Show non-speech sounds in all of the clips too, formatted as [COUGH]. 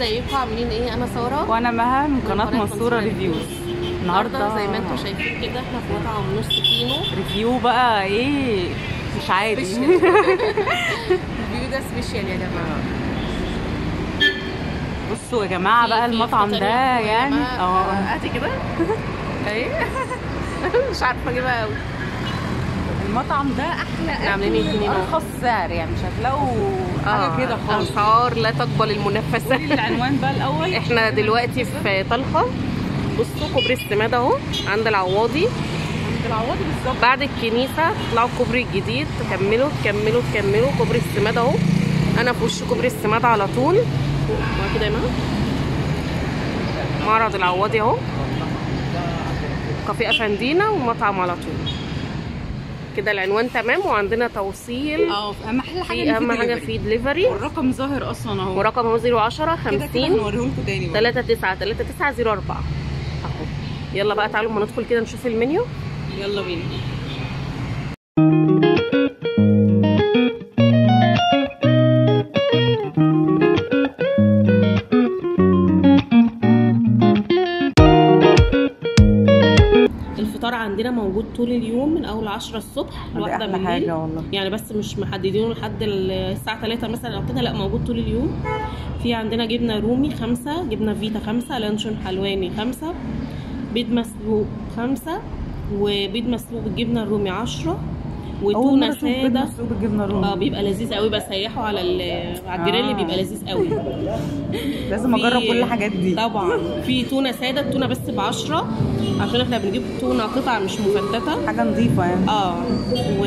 ازيكم عاملين إيه؟ أنا ساره وأنا مها من قناة قناة منصورة reviews. النهارده زي ما أنتم شايفين كده إحنا في مطعم نص فينو. review بقى إيه؟ مش عادي. ال review [LAUGHS] ده special يا جماعة. بصوا يا جماعة بقى المطعم ده يعني جماعة. آه. هاتي كده. [LAUGHS] اهي مش عارفة أجيبها قوي المطعم ده أحلى إحنا عاملين اهو. أرخص سعر يعني مش هتلاقوا حاجة كده خالص. اسعار لا تقبل المنافسة. قولي العنوان بقى الأول. إحنا دلوقتي في طلخة. بصوا كوبري السماد أهو عند العواضي. عند العواضي بالظبط. بعد الكنيسة تطلعوا الكوبري الجديد تكملوا تكملوا تكملوا كوبري السماد أهو. أنا في وش كوبري السماد على طول. كده يا معرض العواضي أهو. كافيه افندينا ومطعم على طول. كده العنوان تمام وعندنا توصيل. آه أهم حاجة في أهم حاجة في دليفري والرقم ظاهر أصلا أهو. ورقم هو 010 كده كده 50 هنوريهولكوا تاني بقى. 39 3904 أهو. يلا بقى تعالوا ما ندخل كده نشوف المنيو. يلا بينا. الفطار عندنا موجود طول اليوم. 10 الصبح أحلى بالليل. والله. يعني بس مش محددينه لحد الساعة 3 مثلا أو كده لأ موجود طول اليوم. في عندنا جبنة رومي خمسة جبنة فيتا خمسة لانشون حلواني خمسة بيض مسلوق خمسة وبيض مسلوق بالجبنة الرومي عشرة. بالجبنة الرومي. آه بيبقى لذيذ قوي. بسيحه على على الجريل آه. بيبقى لذيذ قوي. [LAUGHS] لازم أجرب كل الحاجات دي. طبعا. في تونة سادة التونه بس ب 10 عشان إحنا بنجيب تونة قطع مش مفتتة. حاجة نظيفة يعني. آه و...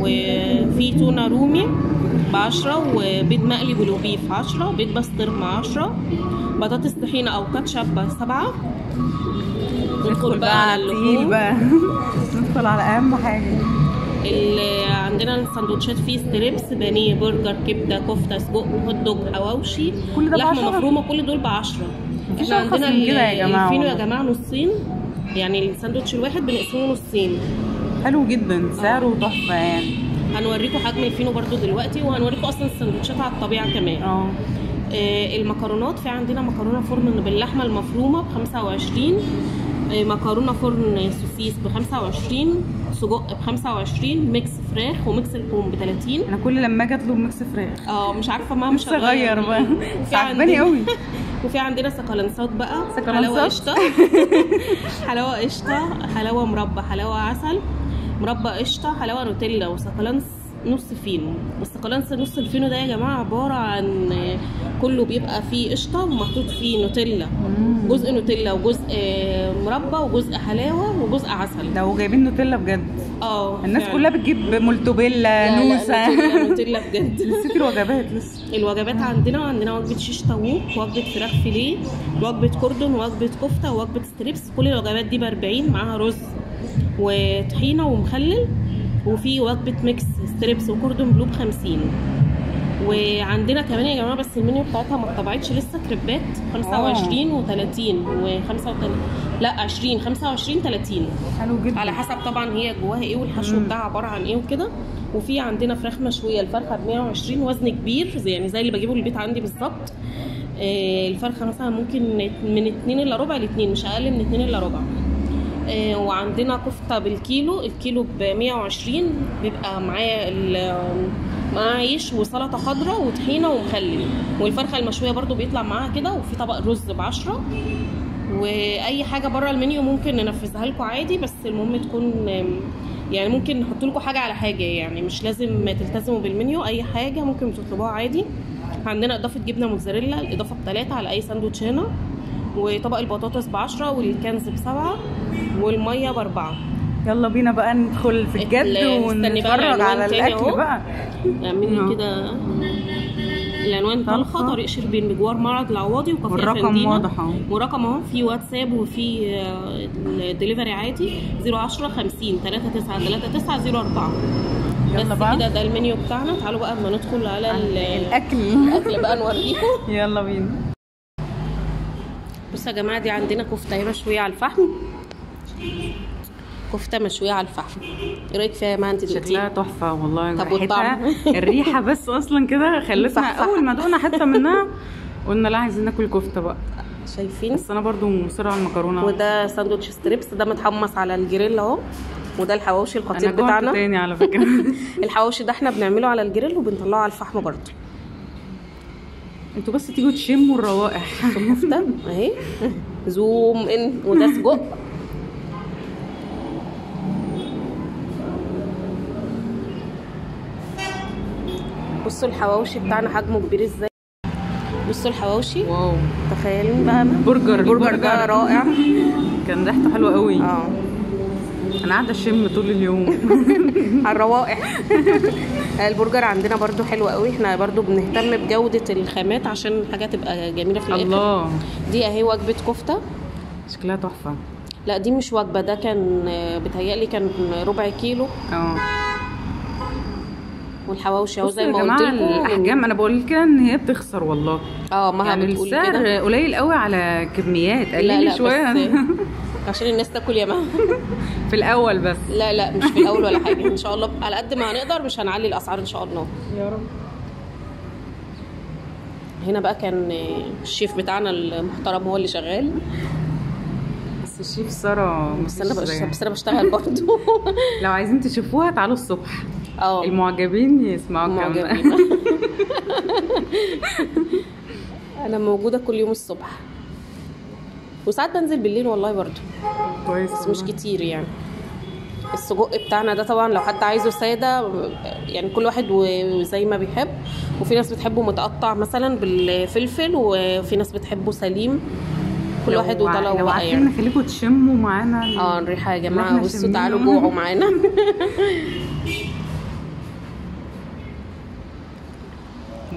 وفي تونة رومي ب 10 وبيض مقلي بولوبيف 10 بيض بسطرمة 10 بطاطس طحينة أو كاتشب ب 7 ندخل بقى على اللحوم. [LAUGHS] ندخل على أهم حاجة. عندنا السندوتشات فيه strips بانيه برجر كبدة كفتة سجق هوت دوج حواوشي كل ده لحمة؟ مفرومة كل دول ب 10 مفيش إحنا عندنا الفينو يا. جماعة نصين. يعني الساندوتش الواحد بنقسمه نصين. حلو جدا سعره تحفة يعني. هنوريكم حجم الفينو برضو دلوقتي وهنوريكم أصلا السندوتشات على الطبيعة كمان. آه. آه، المكرونات في عندنا مكرونة فرن باللحمة المفرومة ب 25 آه، مكرونة فرن سوسيس ب 25 سجق ب 25 mix فراخ و mix لحوم ب 30 أنا كل لما أجي أطلب mix فراخ. آه مش عارفة ما مش اغير بقى. [LAUGHS] عجباني قوي [LAUGHS] وفي عندنا سكالانسات بقى؟ حلاوة قشطة. [LAUGHS] حلاوة قشطة. حلاوة مربى حلاوة عسل. مربى قشطة حلاوة نوتيلا وسكالانس نص فينو. والسكالانس نص الفينو ده يا جماعة عبارة عن كله بيبقى فيه قشطة ومحطوط فيه نوتيلا. جزء نوتيلا وجزء مربى وجزء حلاوة وجزء عسل. لو جايبين نوتيلا بجد. آه الناس فعلا. كلها بتجيب مولتوبيلا لا، لا، نوسة. نوتيلا نوتيلا بجد. [LAUGHS] نسيت الوجبات لسه. الوجبات عندنا عندنا وجبة شيش طاووق وجبه فراخ فيليه وجبه كوردون وجبه كفتة وجبه strips. كل الوجبات دي ب 40 معاها رز وطحينة ومخلل. وفي وجبة mix strips وكوردون بلو ب 50 وعندنا كمان يا جماعة بس المنيو بتاعتها ما اتطبعتش لسه كريبات 25 و30 و35 لا 20 25 30 حلو جدا. على حسب طبعا هي جواها إيه والحشو. بتاعها عبارة عن إيه وكده. وفي عندنا فراخ مشوية الفرخة ب 120 وزن كبير زي يعني زي اللي بجيبه البيت عندي بالظبط. آه، الفرخة مثلا ممكن من 2 الا ربع ل 2 مش أقل من 2 الا ربع. وعندنا كفتة بالكيلو الكيلو ب 120 بيبقى معاه ال- معاه عيش وسلطة خضراء وطحينة ومخلل. والفرخة المشوية برضو بيطلع معاها كده وفي طبق رز ب 10 وأي حاجة بره المنيو ممكن ننفذها لكم عادي بس المهم تكون يعني ممكن نحط لكم حاجة على حاجة يعني مش لازم تلتزموا بالمنيو أي حاجة ممكن تطلبوها عادي. عندنا إضافة جبنة موتزاريلا الإضافة بثلاثه على أي ساندوتش هنا. وطبق البطاطس بعشرة والكنز بسبعة والمية بأربعة يلا بينا بقى ندخل في الجد ونتفرج على أهو. بقى اعملي. كده العنوان طلخة. طريق شربين بجوار معرض العواضي وكافيه والرقم. واضح أهو ورقم أهو في واتساب وفي آه، الدليفري عادي 010 50 39 39 04 يلا بس بقى. كده ده المنيو بتاعنا تعالوا بقى اما ندخل على ال- الأكل الأكل بقى نوريكم [LAUGHS] يلا بينا بصوا يا جماعة دي عندنا كفتة مشويه على الفحم. كفتة مشوية على الفحم. إيه رأيك فيها يا انت شكلها تحفة والله. طب والطعم؟ الريحة بس أصلا كده خلتنا. أول ما دقنا حتة منها قلنا لا عايزين ناكل كفتة بقى. شايفين؟ بس أنا برضو مصره على المكرونة. وده ساندوتش strips ده متحمص على الجريل أهو. وده الحواوشي الخطير أنا بتاعنا. تاني على فكرة. [LAUGHS] الحواوشي ده إحنا بنعمله على الجريل وبنطلعه على الفحم برضه أنتوا بس تيجوا تشموا الروائح. [LAUGHS] كفته اهي. zoom in وده سجق بصوا الحواوشي بتاعنا حجمه كبير إزاي. بصوا الحواوشي. wow. تخيلين بقى برجر. البرجر ده. رائع. كان ريحته حلوة قوي. آه. أنا قاعدة أشم طول اليوم. [LAUGHS] على الروائح. [LAUGHS] البرجر عندنا برضو حلو قوي. إحنا برضو بنهتم بجودة الخامات عشان الحاجة تبقى جميلة في الآخر. الله. دي اهي وجبة كفتة. شكلها تحفة. لا دي مش وجبة ده كان بتهيألي كان ربع كيلو. آه. والحواوشي اهو زي ما قلت لكم. الأحجام أنا بقول كده إن هي بتخسر والله. آه ما يعني السعر قليل قوي على كميات قليل شوية. [LAUGHS] عشان الناس تاكل يا ماما. [LAUGHS] في الأول بس. لا لا مش في الأول ولا حاجة. إن شاء الله على قد ما هنقدر مش هنعلي الأسعار إن شاء الله. يا رب. هنا بقى كان الشيف بتاعنا المحترم هو اللي شغال. بس الشيف سارة بس أنا. بس أنا بشتغل برضه. [LAUGHS] لو عايزين تشوفوها تعالوا الصبح. آه. المعجبين يسمعوا معجبين الكلام [LAUGHS] أنا موجودة كل يوم الصبح. وساعات بنزل بالليل والله برضو كويس بس مش. كتير يعني. السجق بتاعنا ده طبعا لو حد عايزه سادة يعني كل واحد وزي ما بيحب. وفي ناس بتحبه متقطع مثلا بالفلفل وفي ناس بتحبه سليم. كل واحد وطلعه لو بقى يعني. نخليكم تشموا معانا آه الريحه يا جماعة. بصوا. تعالوا جوعوا معانا. [LAUGHS]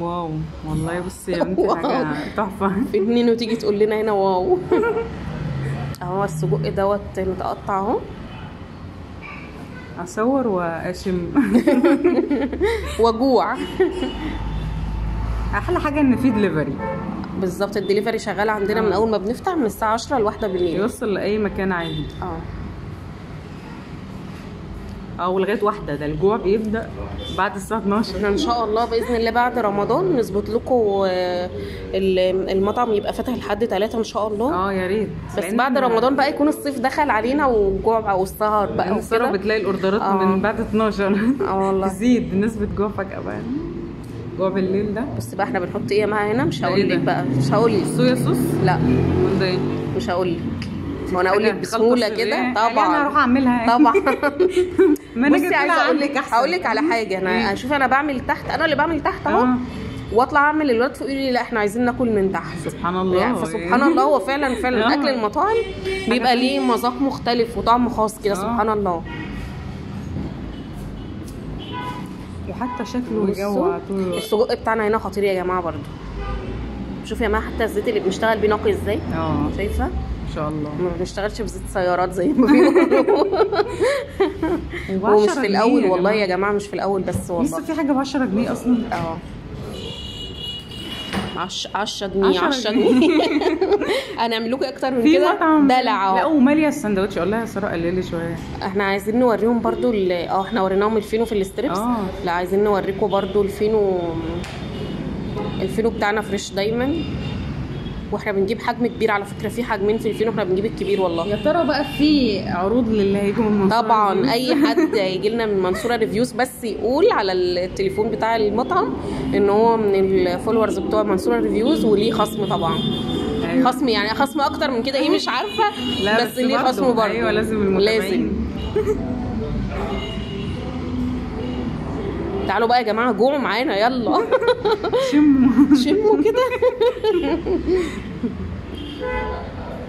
واو والله بصي يا بنتي. حاجة تحفة. في اتنين وتيجي تقول لنا هنا واو. [LAUGHS] اهو السجق دوت متقطع اهو. أصور وأشم. [LAUGHS] وجوع. [LAUGHS] أحلى حاجة إن في دليفري بالظبط الدليفري شغال عندنا من أول ما بنفتح من الساعة 10 لواحدة بالليل يوصل لأي مكان عادي. آه. أو لغاية واحدة ده الجوع بيبدأ بعد الساعة 12 إحنا إن شاء الله بإذن الله بعد رمضان نظبط لكم آه، ال- المطعم يبقى فاتح لحد 3 إن شاء الله. آه يا ريت. بس بعد رمضان بقى يكون الصيف دخل علينا والجوع بقى والسهر بقى وكده. بتلاقي الأوردرات آه. من بعد 12 آه والله. [LAUGHS] تزيد نسبة جوع فجأة بقى. جوع بالليل ده. بس بقى إحنا بنحط إيه معاها هنا مش هقول إيه لك؟ بقى مش هقول لك. صويا صوص؟ لا. ولا إيه؟ مش هقول لك. وأنا أقول لك بسهولة كده. حاجة أنا هروح طبعا أعملها طبعا. ما [LAUGHS] أنا بصي عايزه أقول لك. هقول لك على حاجة. أنا إيه؟ شوف أنا بعمل تحت أنا اللي بعمل تحت أهو. آه. وأطلع أعمل الولاد فوق يقولوا لي لا إحنا عايزين ناكل من تحت. سبحان الله. يعني فسبحان الله هو فعلا فعلا آه. اكل المطاعم بيبقى ليه مذاق مختلف وطعم خاص كده آه. سبحان الله. وحتى شكله الوقت. السجق بتاعنا هنا خطير يا جماعة برضو. شوف يا جماعة حتى الزيت اللي بنشتغل بيه نقي إزاي؟ آه. شايفة؟ ان شاء الله. ما بنشتغلش بزيت سيارات زي ما بيقولوا. [LAUGHS] ومش في الأول والله يا جماعة. مش في الأول بس لسه والله في حاجة ب 10 جنيه أصلا؟ آه. عش 10 جنيه 10 10 جنيه. هنعمل [LAUGHS] [LAUGHS] لكم أكتر من كده؟ مطعم. دلع لا. ومالية السندوتش. أقول لها يا ساره قللي شوية. إحنا عايزين نوريهم برضو ال- آه إحنا وريناهم الفينو في ال strips. آه. لا عايزين نوريكم برضو الفينو الفينو بتاعنا fresh دايما. وإحنا بنجيب حجم كبير. على فكرة في حجمين في الفينو إحنا بنجيب الكبير والله. يا ترى بقى في عروض للي هيجوا من منصورة طبعا؟ أي حد [LAUGHS] هيجي لنا من منصورة Reviews بس يقول على التليفون بتاع المطعم إن هو من ال followers بتوع منصورة Reviews وليه خصم طبعا. أيوة. خصم يعني خصم أكتر من كده إيه مش عارفة. لا بس ليه خصم برضه. أيوه لازم المتابعين. لازم. [LAUGHS] تعالوا بقى يا جماعة جوعوا معانا يلا. شموا. [LAUGHS] شموا كده.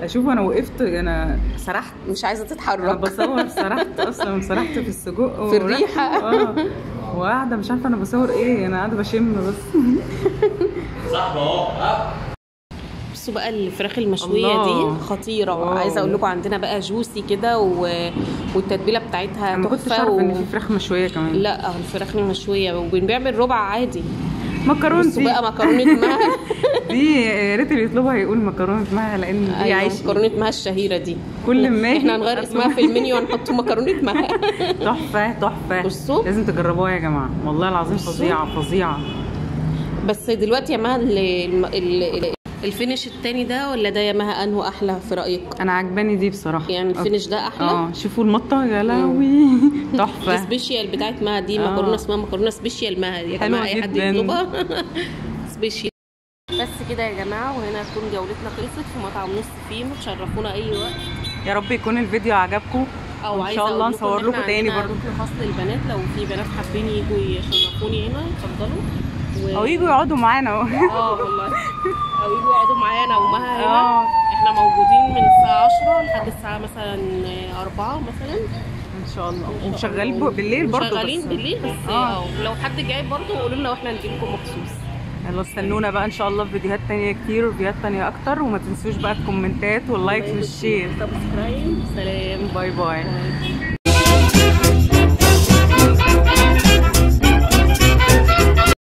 أشوف أنا وقفت أنا سرحت. مش عايزة أنا تتحرك بصور سرحت أصلا سرحت في السجق في الريحة. آه. وقاعدة مش عارفة أنا بصور إيه أنا قاعدة بشم بس. بصوا بقى الفراخ المشوية الله. دي خطيرة. واو. عايزة أقول لكم عندنا بقى جوسي كده و... والتتبيلة بتاعتها أنا ما كنتش عارفه إن و... في فراخ مشوية كمان. لا الفراخ المشوية. وبنعمل ربع عادي. بصوا مكرونتي بقى مكرونة مها [LAUGHS] دي يا ريت اللي يطلبها يقول مكرونة مها لأن دي أيوه عيش. مكرونة مها الشهيرة دي. كل ما إحنا [LAUGHS] هنغير اسمها في المنيو ونحط مكرونة مها [LAUGHS] تحفة تحفة. بصوا. لازم تجربوها يا جماعة. والله العظيم. فظيعة فظيعة. بس دلوقتي يا مها ال finish التاني ده ولا ده يا مها أنه أحلى في رأيك؟ أنا عجباني دي بصراحة. يعني ال finish ده أحلى؟ آه شوفوا المطة يا لهوي. [LAUGHS] تحفة. ال special بتاعت مها دي آه. مكرونه اسمها مكرونة special مها يا جماعة أي حد. يطلبها؟ [LAUGHS] special بس كده يا جماعة وهنا تكون جولتنا خلصت في مطعم نص فينو. تشرفونا أي وقت. يا رب يكون الفيديو عجبكم. أو إن شاء الله نصور لكم تاني برضه. ركن خاص للبنات لو في بنات حابين يجوا يشرفوني هنا اتفضلوا. و... أو يجوا يقعدوا معانا. اهو آه والله. [LAUGHS] أو يجوا يقعدوا معانا ومها هنا. آه. إحنا موجودين من الساعة 10 لحد الساعة مثلا 4 مثلا. إن شاء الله. وشغالين بالليل برضه شغالين بالليل بس آه. آه. لو حد جاي برضه قولوا لنا وإحنا نجي لكم مخصوص. يلا استنونا بقى إن شاء الله في فيديوهات تانية كتير وفيديوهات تانية أكتر وما تنسوش بقى الكومنتات وال like وال share subscribe سلام. bye bye. bye.